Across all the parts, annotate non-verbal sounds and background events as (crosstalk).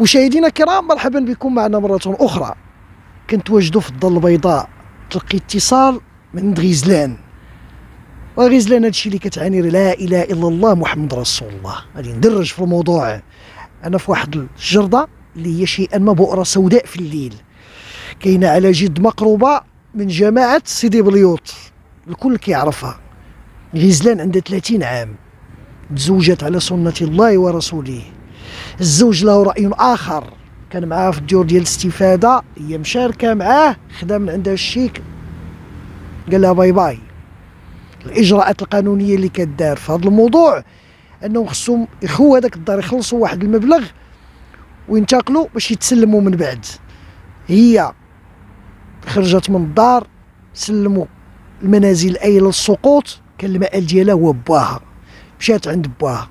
مشاهدينا الكرام مرحبا بكم معنا مرة أخرى. كنتواجدوا في الدار البيضاء تلقي اتصال من عند غيزلان. وغيزلان هادشي اللي كتعاني لا إله إلا الله محمد رسول الله. غادي ندرج في الموضوع. أنا في واحد الجردة اللي هي شيئا ما بؤرة سوداء في الليل. كاينة على جد مقربة من جماعة سيدي بليوط. الكل كيعرفها. غيزلان عندها 30 عام. تزوجت على سنة الله ورسوله. الزوج له رأي آخر. كان معاه في الديور ديال الاستفادة هي مشاركة معاه خدا من عندها الشيك قال لها باي باي. الإجراءات القانونية اللي كدار في هذا الموضوع أنهم خصهم يخويو هذاك الدار يخلصوا واحد المبلغ وينتقلوا باش يتسلموا من بعد. هي خرجت من الدار سلموا المنازل أي للسقوط كان المآل ديالها هو باها مشات عند باها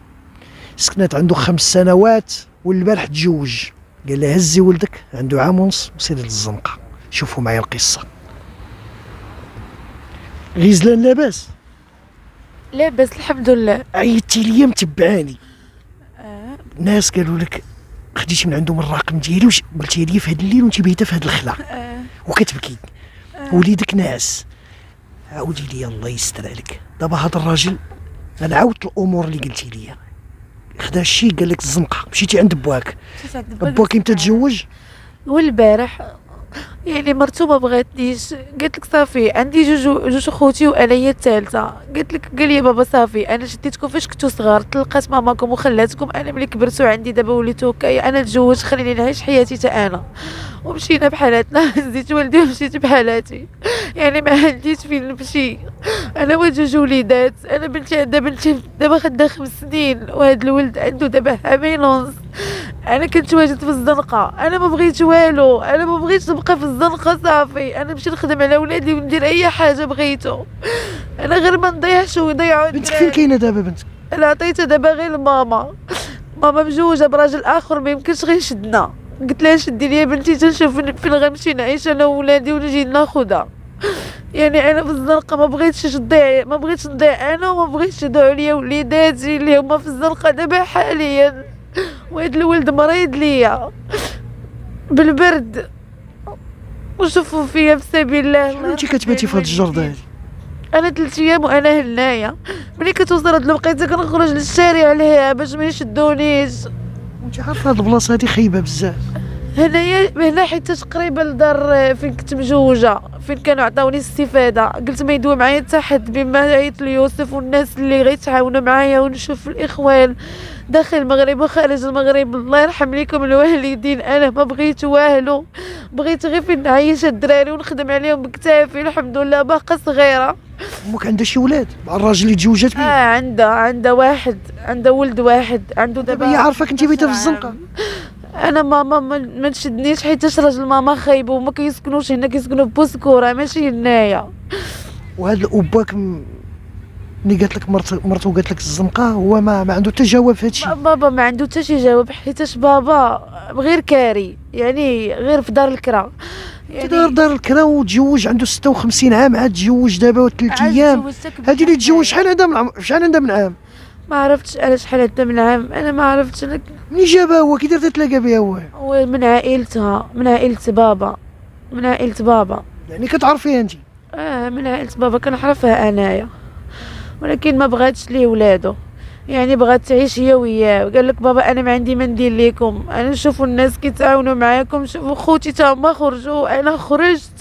سكنت عنده خمس سنوات والبارح تزوج. قال لها هزي ولدك. عنده عام ونص وسيري للزنقة شوفوا معايا القصة. غيزلان لاباس؟ لاباس الحمد لله. عيطتي ليا متبعاني. آه. ناس قالوا لك خديتي من عندهم الرقم ديالي وش قلتي لي في هذا الليل وانت بيته في هذا الخلا. آه. وكتبكي. وليدك ناعس عاودي لي الله يستر عليك. دابا هذا الراجل أنا عاودت الأمور اللي قلتي لي خدا الشي قال لك الزنقة. مشيتي عند باك باك إمتى تزوج؟ والبارح يعني مرتو ما بغاتنيش قالت لك صافي عندي جوج جوج خوتي وأنا هي الثالثة. قالت لك قال لي بابا صافي أنا شديتكم فاش كنتو صغار تطلقات ماماكم وخلاتكم أنا ملي كبرت وعندي دابا وليت هكايا أنا تزوجت خليني نعيش حياتي تا أنا. ومشينا بحالاتنا هزيت (laughs) والدي ومشيت بحالاتي يعني ما عنديش فين نمشي. أنا وجوج وليدات أنا بنتي عندها بنتي دابا خدها خمس سنين وهذا الولد عنده دابا عامين ونص أنا كنت واجد في الزنقة. أنا ما بغيت والو. أنا ما بغيتش نبقى في الزنقة صافي. أنا نمشي نخدم على ولادي وندير أي حاجة بغيتو. أنا غير ما نضيعش ويضيعوا بنتك فين كاينة دابا بنتك؟ أنا عطيتها دابا غير لماما ماما مزوجه براجل آخر ما يمكنش غير يشدنا قلت لها شدي لي بنتي تنشوف فين غنمشي نعيش أنا وولادي ونجي ناخذها يعني أنا في الزنقه ما بغيتش تضيع ما بغيتش نضيع أنا وما بغيتش يضيعوا ليا وليداتي اللي هما في الزنقه دابا حاليا. وهاد الولد مريض ليا. بالبرد. وشوفوا فيا في سبيل الله. شنو انت كتباتي في هاد الجرده هادي أنا ثلاث أيام وأنا هنايا. ملي كتوصل هاد الوقيتة كنخرج للشارع لهيا باش ما يشدونيش. انت عارفة هاد البلاصة هادي خايبة بزاف. هنايا هنا حيت قريبه لدار فين كنت مجوجه فين كانوا عطاوني الاستفادة. قلت ما يدوي معايا حتى حد بما عيط ليوسف والناس اللي غيتعاونوا معايا ونشوف الإخوان. داخل المغرب وخارج المغرب الله يرحم ليكم الوالدين. أنا ما بغيت والو. بغيت غير فين نعيش الدراري ونخدم عليهم بكتافي الحمد لله باقا صغيرة. أمك عندها شي ولاد؟ مع الراجل اللي تزوجت آه بيه عندها عندها واحد عندها ولد واحد عنده دابا هي عارفاك أنت بيته في الزنقة. أنا ماما ما تشدنيش حيت راجل ماما خايب وما كيسكنوش هنا كيسكنوا في بوسكوره ماشي هنايا. وهذا وباك م- ملي قالت لك مرت مرتو قالت لك الزنقة هو ما ما عنده حتى جواب في هادشي. با- بابا ما عنده حتى شي جواب حيتاش بابا؟ غير كاري يعني غير في دار الكرا. يعني دار دار الكرا وتزوج عنده 56 عام عاد تزوج دابا ثلاث أيام. هادي اللي تزوج. شحال عندها من عام. شحال عندها من عام؟ ما عرفتش أنا شحال عندها من عام. أنا ما عرفتش أنا منين جابها هو كي درت تلاقى بها هو. هو من عائلتها من عائلة بابا من عائلة بابا. يعني كتعرفيها أنت؟ آه من عائلة بابا كنعرفها أنايا. ولكن ما بغاتش ليه ولادو. يعني بغات تعيش هي وياه. وقال لك بابا أنا ما عندي ما ندير لكم أنا نشوفوا الناس كيتعاونوا معاكم. شوفوا خوتي تا هما خرجوا أنا خرجت.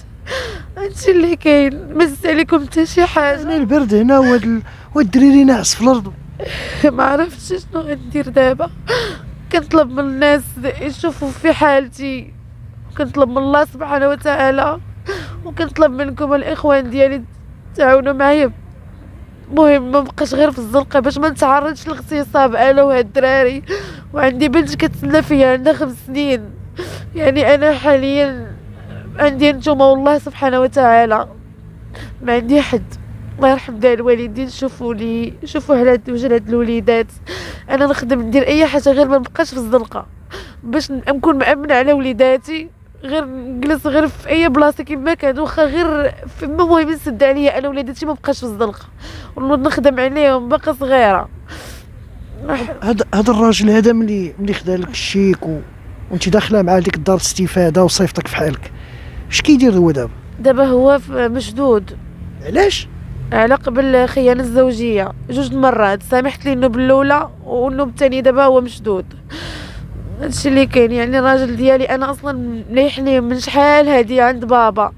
هادشي اللي كاين. ما زدت عليكم حتى شي حاجة. أنا البرد هنا وهاد ال- وهاد الدريري ناعس في الأرض. (laughs) ما عرفتش شنو غندير دابا. كنطلب من الناس يشوفوا في حالتي. كنطلب من الله سبحانه وتعالى. وكنطلب منكم الإخوان ديالي تعاونوا معايا. المهم ما بقاش غير في الزنقة باش ما نتعرضش لاغتصاب أنا وهاد الدراري. وعندي بنت كتسنى فيا عندها خمس سنين. يعني أنا حاليا عندي نتوما والله سبحانه وتعالى. ما عندي حد. الله يرحم دار الوالدين شوفوا لي شوفوا على وجه هاد الوليدات. أنا نخدم ندير أي حاجة غير ما نبقاش في الزنقة. باش نكون مأمنة على وليداتي غير نجلس غير في أي بلاصة كيما كان واخا غير في المهم نسد عليا أنا وليداتي ما بقاش في الزنقة. ونوض نخدم عليهم باقا صغيرة. هذا هذا الراجل هذا ملي ملي خدا لك الشيك و وانت داخلة مع ديك الدار الاستفاده وصيفطك في حالك. اش كيدير هو دابا؟ دابا هو مشدود. علاش؟ على قبل الخيانة الزوجية. جوج مرات سامحت لي انه بالاولى وانه بالثاني دابا هو مشدود. هادشي اللي كاين يعني الراجل ديالي أنا أصلا مليحني من شحال هادي عند بابا.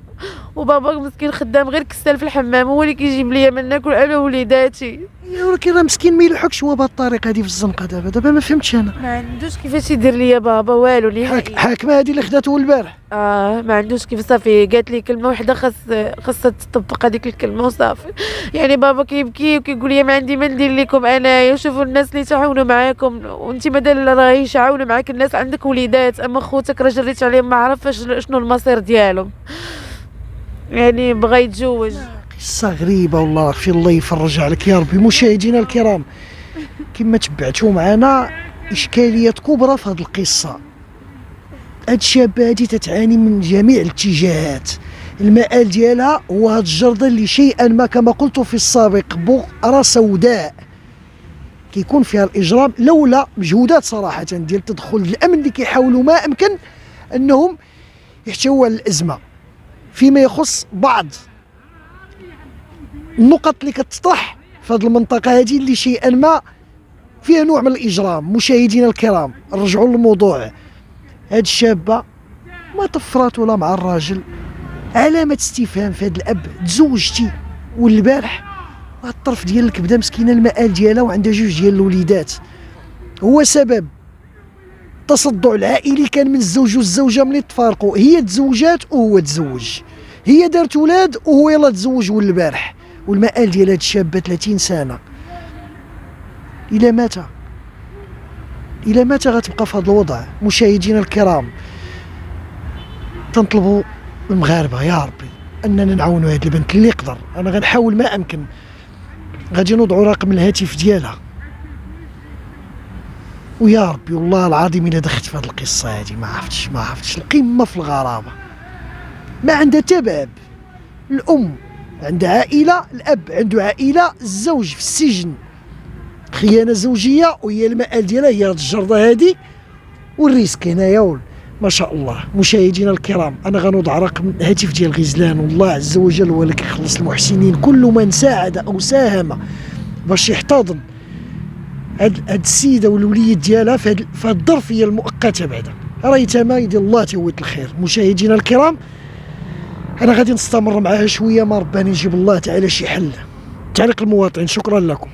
وبابا مسكين خدام غير كسال في الحمام هو اللي كيجيب ليا ما ناكل أنا ووليداتي يا ولكن راه مسكين ما يلحقش هو بهاد الطريقة هادي في الزنقة دابا. دابا ما فهمتش أنا. ما عندوش كيفاش يدير ليا بابا والو حاك نهائي حاكمة هادي اللي خداتو البارح. آه ما عندوش كيف صافي قالت لي كلمة واحدة خاص خاصها تطبق هذيك الكلمة وصافي. يعني بابا كيبكي وكيقول لي ما عندي ما ندير لكم أنايا شوفوا الناس اللي تعاونوا معاكم. وأنت مادام راه يعاونوا معاك الناس عندك وليدات. أما خوتك راه جريت عليهم ما عرفش شنو المصير ديالهم. يعني بغى يتزوج. قصة غريبة والله في الله يفرج عليك يا ربي. مشاهدينا الكرام كما تبعتوا معنا اشكاليات كبرى في هذه القصة. هاد الشابه هادي تتعاني من جميع الاتجاهات. المآل ديالها هو هاد الجرده اللي شيئا ما كما قلت في السابق بؤره سوداء. كيكون فيها الإجرام لولا مجهودات صراحة ديال تدخل الأمن اللي كيحاولوا ما أمكن أنهم يحتووا على الأزمة. فيما يخص بعض النقط اللي كتطرح في هذه المنطقة. هذه اللي شيئا ما فيها نوع من الإجرام. مشاهدينا الكرام رجعوا للموضوع. هاد الشابة ما طفرات ولا مع الراجل. علامة استفهام في هاد الأب. تزوجتي والبارح الطرف ديال الكبدة مسكينة المآل ديالها وعندها جوج ديال الوليدات. هو سبب التصدع العائلي كان من الزوج والزوجة ملي تفارقوا. هي تزوجات وهو تزوج. هي دارت ولاد وهو يلا تزوج والبارح. والمآل ديال هاد الشابة 30 سنة. إلى متى إلى متى غتبقى في هذا الوضع. مشاهدينا الكرام. تنطلبوا المغاربة. يا ربي أننا نعاونوا هاد البنت اللي يقدر. أنا غنحاول ما أمكن. غادي نوضعوا رقم الهاتف ديالها. ويا ربي والله العظيم إلا دخلت في هاد القصة هادي ما عرفتش ما عرفتش القمة في الغرابة ما عندها تباب الأم عندها عائلة الأب عنده عائلة الزوج في السجن. خيانة زوجية وهي المآل ديالها هي هاد الجردة هادي. والريسك هنايا ما شاء الله مشاهدينا الكرام أنا غنوضع رقم الهاتف ديال غزلان. والله عز وجل هو اللي كيخلص المحسنين كل من ساعد أو ساهم باش يحتضن. هاد هاد السيدة والوليد ديالها في هاد في هاد الظرفية المؤقتة بعدا. راهي تما يدير الله تيوت الخير. مشاهدينا الكرام أنا غادي نستمر معاها شوية ما رباني يجيب الله تعالى شي حل. تعليق المواطن شكرا لكم.